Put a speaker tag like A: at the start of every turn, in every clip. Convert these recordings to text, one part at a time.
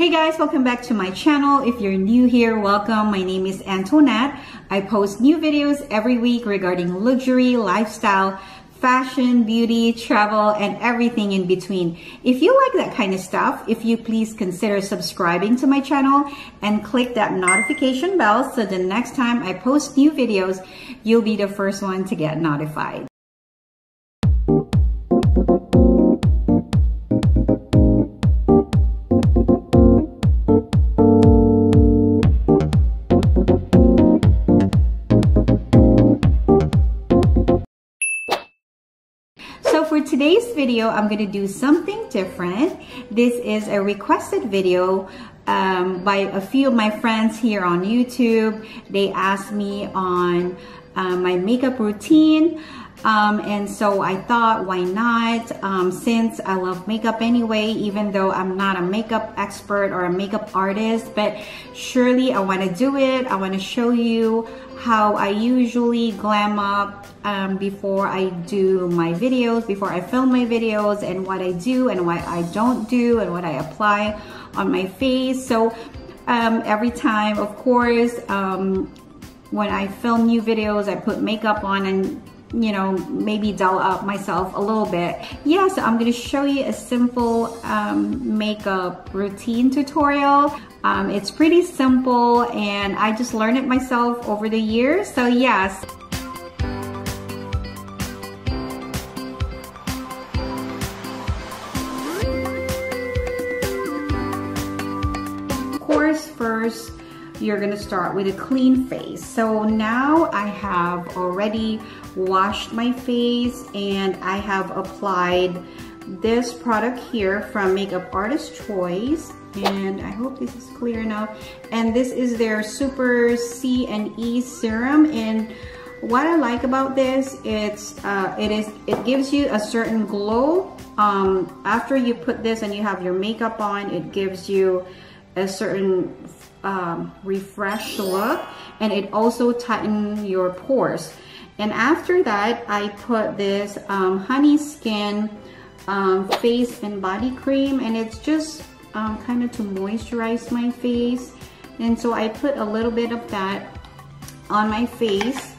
A: Hey guys, welcome back to my channel. If you're new here, welcome. My name is Antonette. I post new videos every week regarding luxury, lifestyle, fashion, beauty, travel, and everything in between. If you like that kind of stuff, if you please consider subscribing to my channel and click that notification bell so the next time I post new videos, you'll be the first one to get notified. Today's video, I'm to do something different. This is a requested video um, by a few of my friends here on YouTube. They asked me on uh, my makeup routine. Um, and so I thought, why not? Um, since I love makeup anyway, even though I'm not a makeup expert or a makeup artist, but surely I want to do it. I want to show you how I usually glam up um, before I do my videos, before I film my videos, and what I do and what I don't do, and what I apply on my face. So um, every time, of course, um, when I film new videos, I put makeup on and you know, maybe dull up myself a little bit. Yeah, so I'm gonna show you a simple um, makeup routine tutorial. Um, it's pretty simple and I just learned it myself over the years. So yes. You're gonna start with a clean face. So now I have already washed my face and I have applied this product here from Makeup Artist Choice. And I hope this is clear enough. And this is their super C and E serum. And what I like about this it's uh, it is it gives you a certain glow. Um, after you put this and you have your makeup on it gives you a certain um, refreshed look and it also tighten your pores. And after that I put this um, honey skin um, face and body cream and it's just um, kind of to moisturize my face. And so I put a little bit of that on my face.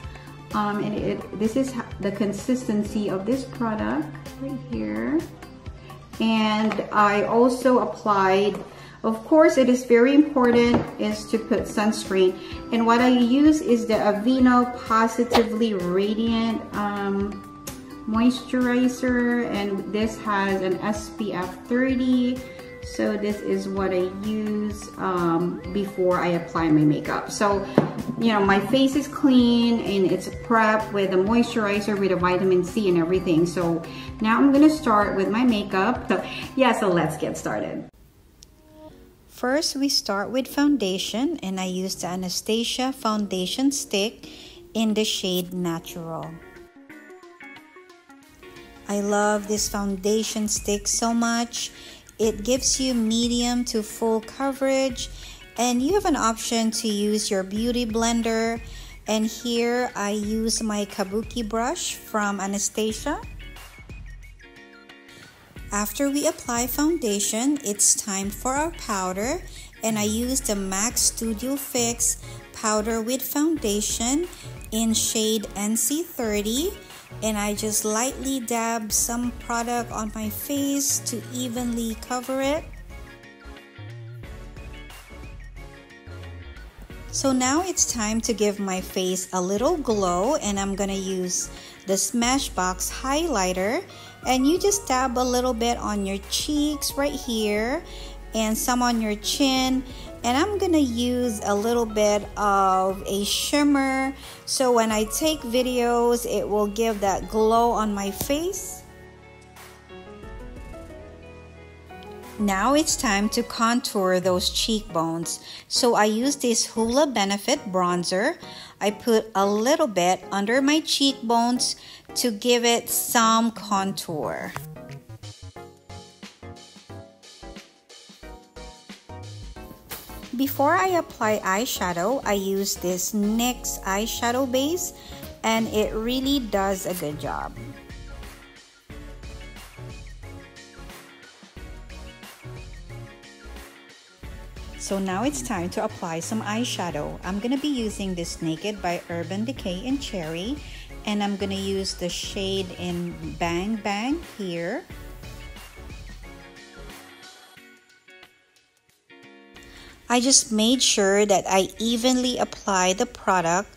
A: Um, and it, this is the consistency of this product right here. And I also applied of course, it is very important is to put sunscreen. And what I use is the Aveeno Positively Radiant um, Moisturizer. And this has an SPF 30. So this is what I use um, before I apply my makeup. So, you know, my face is clean and it's prep with a moisturizer with a vitamin C and everything. So now I'm gonna start with my makeup. So yeah, so let's get started. First, we start with foundation and I use the Anastasia foundation stick in the shade Natural. I love this foundation stick so much. It gives you medium to full coverage and you have an option to use your beauty blender and here I use my kabuki brush from Anastasia after we apply foundation, it's time for our powder and I use the MAC Studio Fix powder with foundation in shade NC30 and I just lightly dab some product on my face to evenly cover it. So now it's time to give my face a little glow and I'm gonna use the Smashbox highlighter. And you just dab a little bit on your cheeks right here and some on your chin. And I'm gonna use a little bit of a shimmer. So when I take videos it will give that glow on my face Now it's time to contour those cheekbones. So I use this Hoola Benefit bronzer. I put a little bit under my cheekbones to give it some contour. Before I apply eyeshadow, I use this NYX eyeshadow base and it really does a good job. So now it's time to apply some eyeshadow. I'm going to be using this Naked by Urban Decay in Cherry. And I'm going to use the shade in Bang Bang here. I just made sure that I evenly apply the product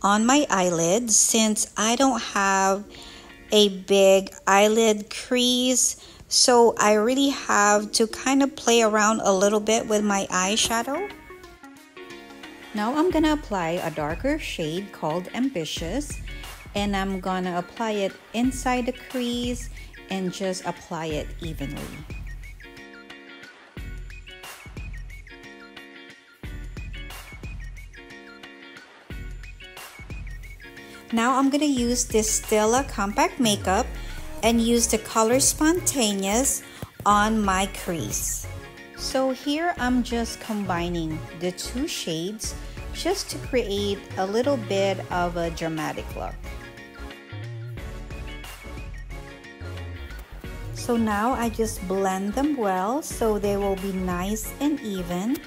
A: on my eyelids since I don't have a big eyelid crease so I really have to kind of play around a little bit with my eyeshadow. Now I'm gonna apply a darker shade called Ambitious and I'm gonna apply it inside the crease and just apply it evenly. Now I'm gonna use this Stila Compact Makeup and use the color Spontaneous on my crease. So here I'm just combining the two shades just to create a little bit of a dramatic look. So now I just blend them well so they will be nice and even.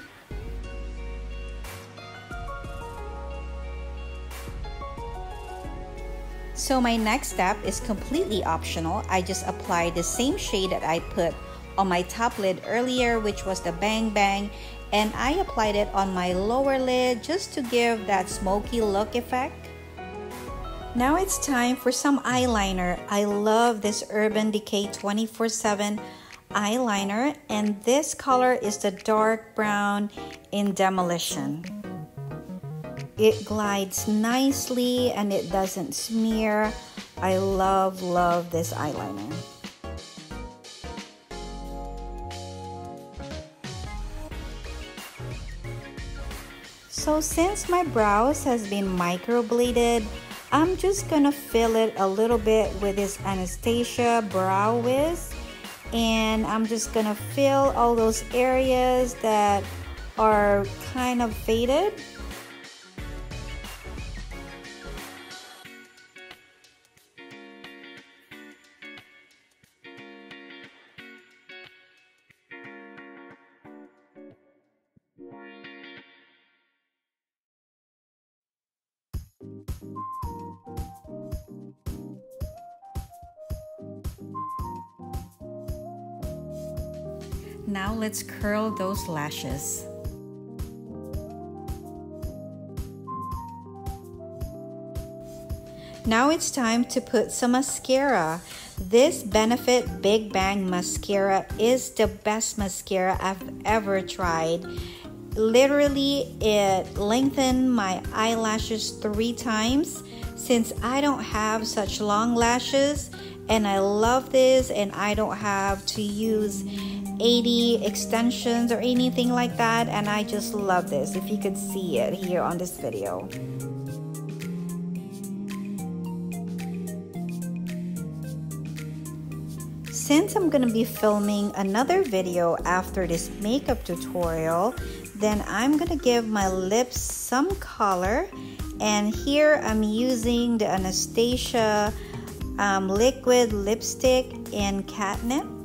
A: So my next step is completely optional. I just apply the same shade that I put on my top lid earlier, which was the Bang Bang, and I applied it on my lower lid just to give that smoky look effect. Now it's time for some eyeliner. I love this Urban Decay 24-7 eyeliner and this color is the dark brown in Demolition. It glides nicely and it doesn't smear. I love, love this eyeliner. So since my brows has been microbladed, I'm just gonna fill it a little bit with this Anastasia Brow Wiz and I'm just gonna fill all those areas that are kind of faded Now let's curl those lashes. Now it's time to put some mascara. This Benefit Big Bang Mascara is the best mascara I've ever tried. Literally, it lengthened my eyelashes three times since I don't have such long lashes and I love this and I don't have to use 80 extensions or anything like that and I just love this. If you could see it here on this video. Since I'm gonna be filming another video after this makeup tutorial then I'm gonna give my lips some color. And here I'm using the Anastasia um, liquid lipstick in catnip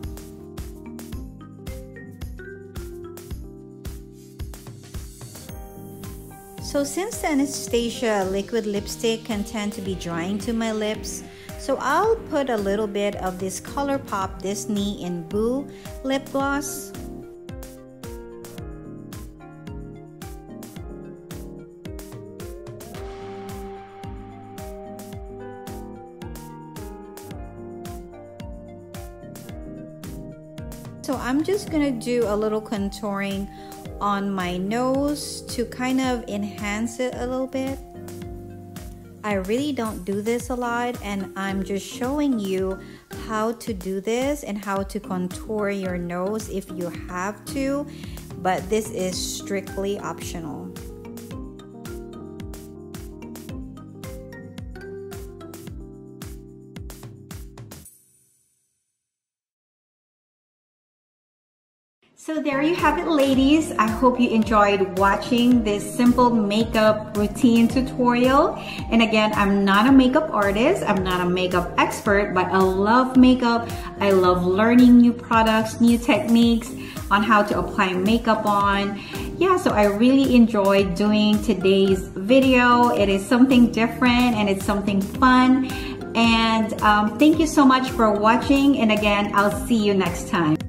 A: So since the Anastasia liquid lipstick can tend to be drying to my lips, so I'll put a little bit of this ColourPop Disney in Boo lip gloss. So I'm just gonna do a little contouring on my nose to kind of enhance it a little bit. I really don't do this a lot and I'm just showing you how to do this and how to contour your nose if you have to, but this is strictly optional. So there you have it ladies. I hope you enjoyed watching this simple makeup routine tutorial. And again, I'm not a makeup artist. I'm not a makeup expert, but I love makeup. I love learning new products, new techniques on how to apply makeup on. yeah, so I really enjoyed doing today's video. It is something different and it's something fun. And um, thank you so much for watching. And again, I'll see you next time.